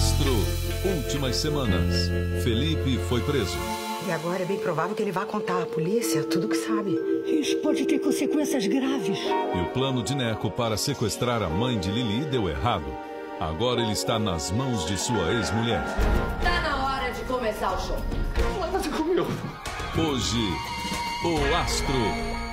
Astro. Últimas semanas. Felipe foi preso. E agora é bem provável que ele vá contar à polícia tudo o que sabe. Isso pode ter consequências graves. E o plano de Neco para sequestrar a mãe de Lili deu errado. Agora ele está nas mãos de sua ex-mulher. Tá na hora de começar o show. Hoje, o Astro